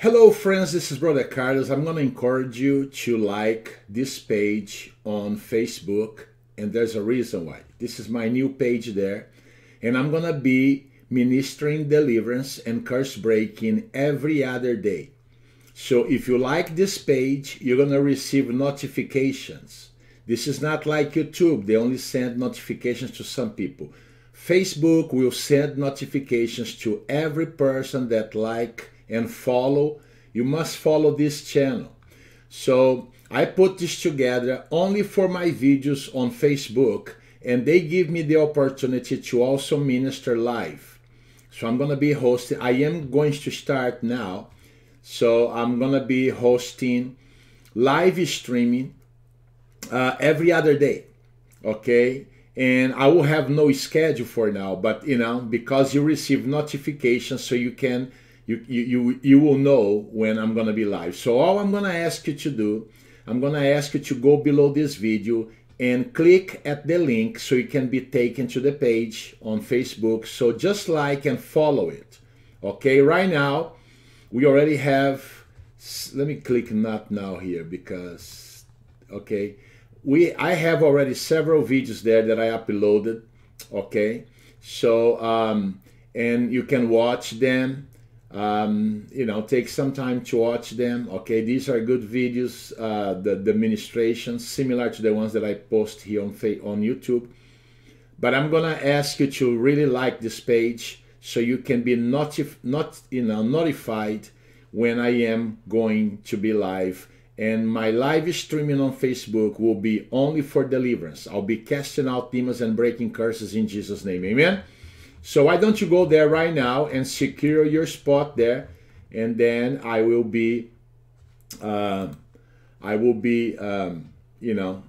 Hello, friends. This is Brother Carlos. I'm going to encourage you to like this page on Facebook, and there's a reason why. This is my new page there, and I'm going to be ministering deliverance and curse breaking every other day. So if you like this page, you're going to receive notifications. This is not like YouTube, they only send notifications to some people. Facebook will send notifications to every person that like and follow. You must follow this channel. So I put this together only for my videos on Facebook and they give me the opportunity to also minister live. So I'm going to be hosting, I am going to start now so I'm gonna be hosting live streaming uh, every other day. Okay, and I will have no schedule for now, but you know because you receive notifications, so you can you you you, will know when I'm gonna be live. So all I'm gonna ask you to do, I'm gonna ask you to go below this video and click at the link so you can be taken to the page on Facebook. So just like and follow it. Okay, right now we already have let me click not now here because okay we i have already several videos there that i uploaded okay so um and you can watch them um you know take some time to watch them okay these are good videos uh the demonstrations similar to the ones that i post here on on youtube but i'm gonna ask you to really like this page so you can be notif- not you know notified when I am going to be live. And my live streaming on Facebook will be only for deliverance. I'll be casting out demons and breaking curses in Jesus' name. Amen. So why don't you go there right now and secure your spot there, and then I will be, uh, I will be, um, you know,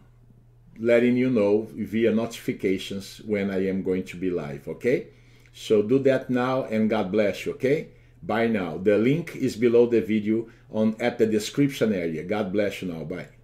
letting you know via notifications when I am going to be live. Okay. So do that now, and God bless you. Okay. Bye now. The link is below the video on at the description area. God bless you now. Bye.